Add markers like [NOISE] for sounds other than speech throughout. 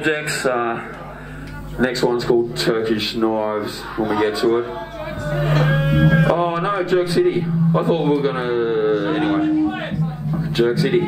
objects. Uh, next one's called Turkish Knives when we get to it. Oh no, Jerk City. I thought we were gonna. Anyway. Jerk City.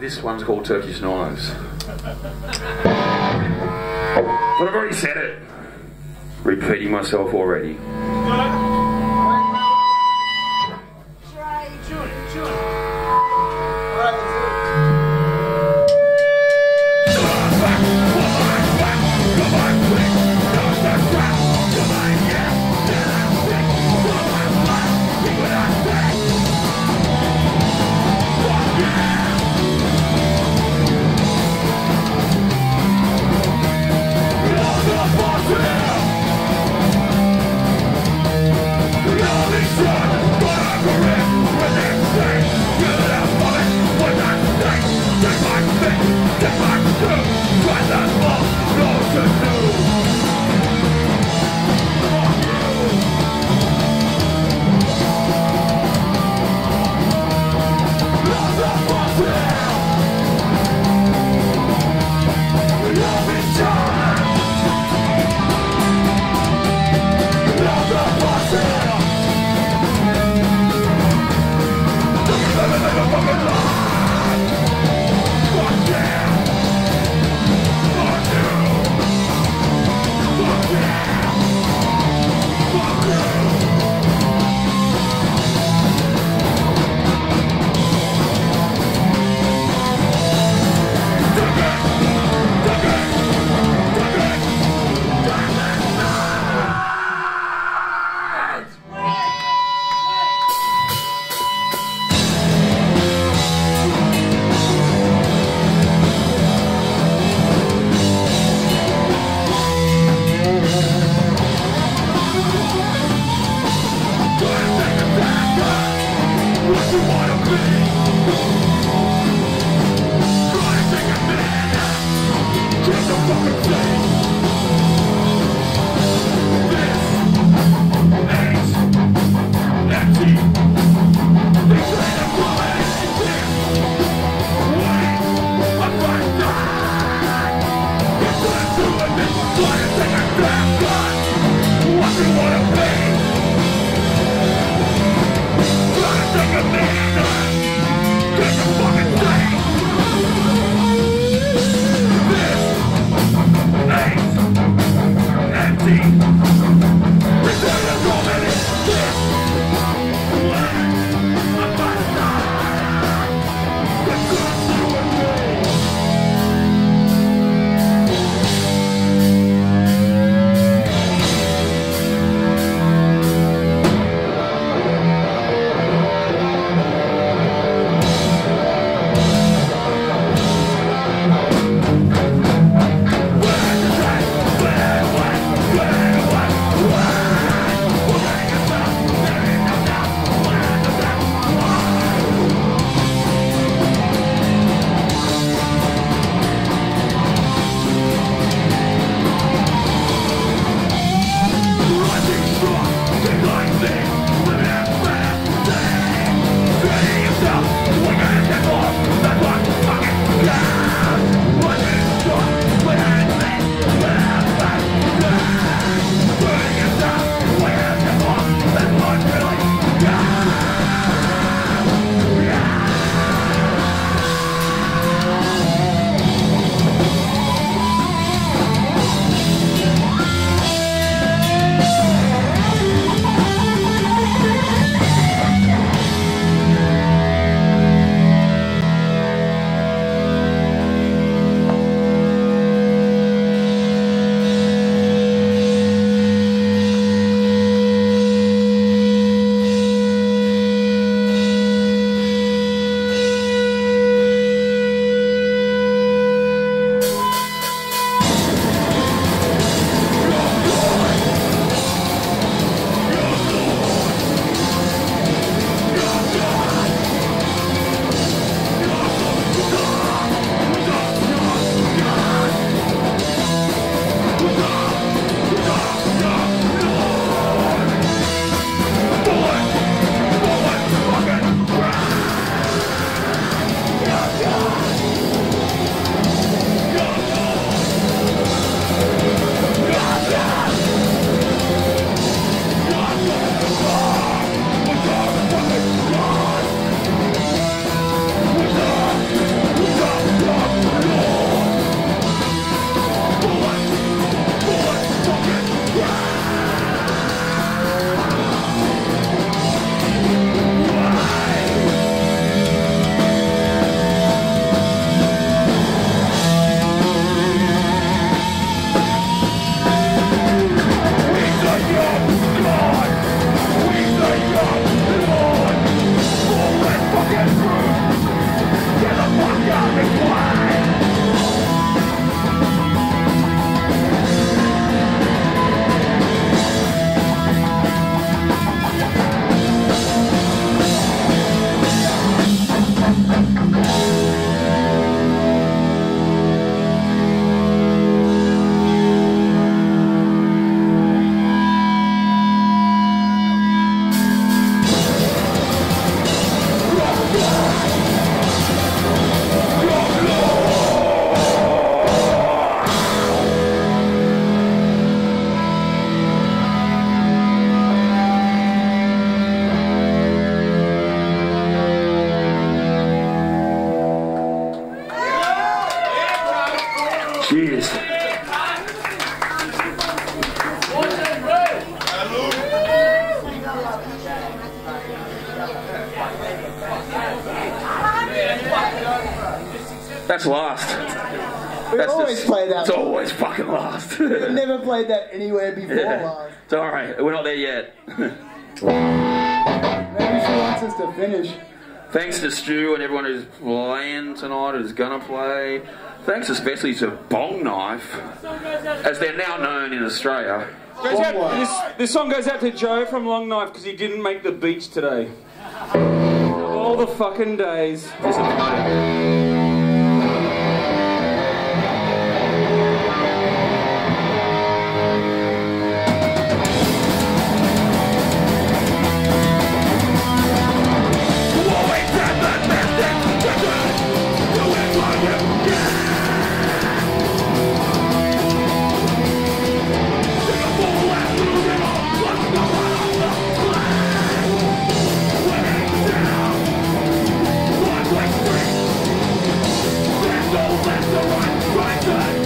This one's called Turkish Knives. But I've already said it. Repeating myself already. That anywhere [LAUGHS] before Yeah. last. It's alright, we're not there yet. [LAUGHS] Maybe she wants us to finish. Thanks to Stu and everyone who's playing tonight, who's gonna play. Thanks especially to Bong Knife, as they're now known in Australia. Out- this, this song goes out to Joe from Long Knife because he didn't make the beach today. All the fucking days. Thanks.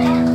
Jeez.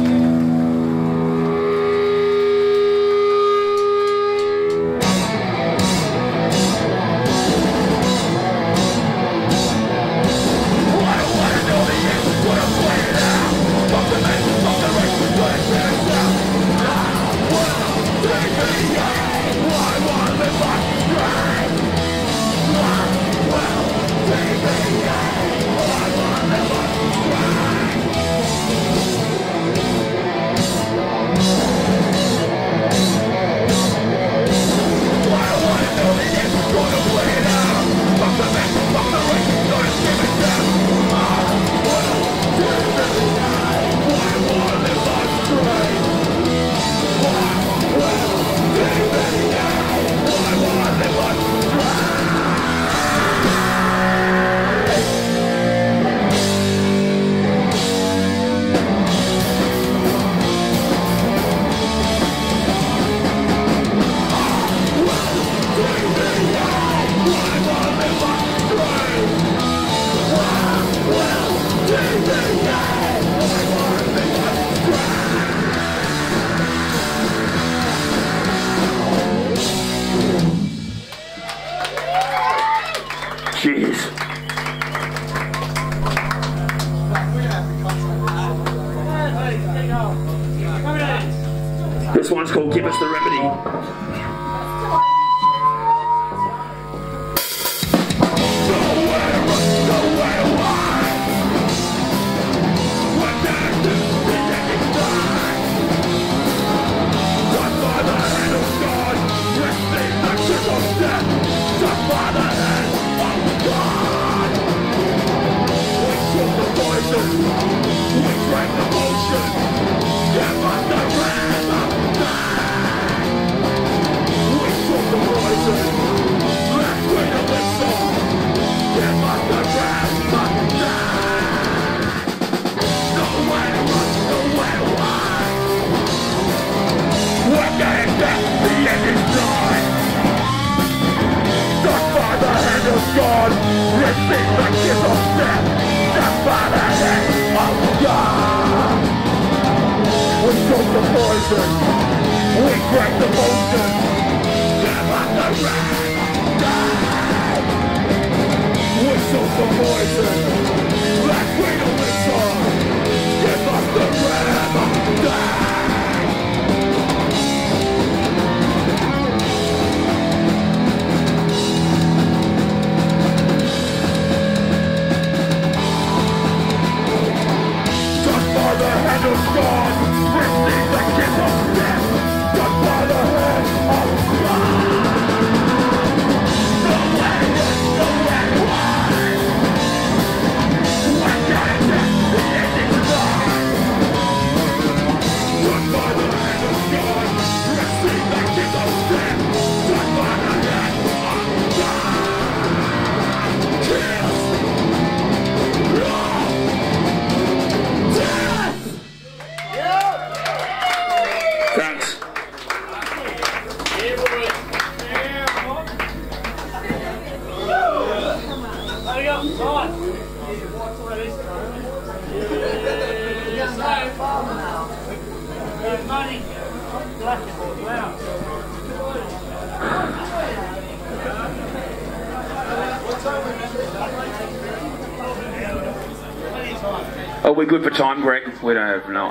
Are we're good for time, Greg. We don't have no.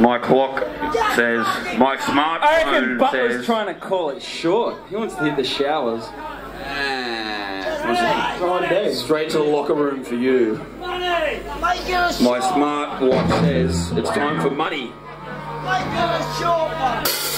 My clock says, my smartphone I reckon Butler's says. trying to call it short. He wants to hit the showers. Straight to the locker room for you. My smart watch says it's time for money. Fucking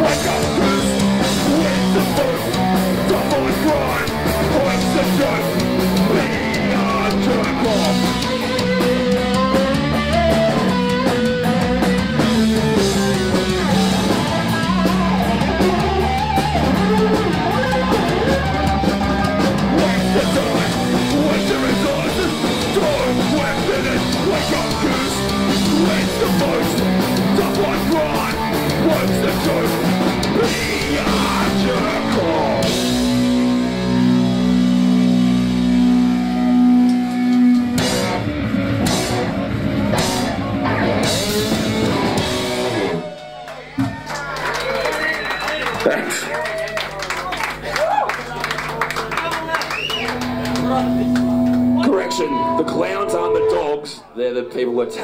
What's the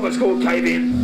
song called Cave In.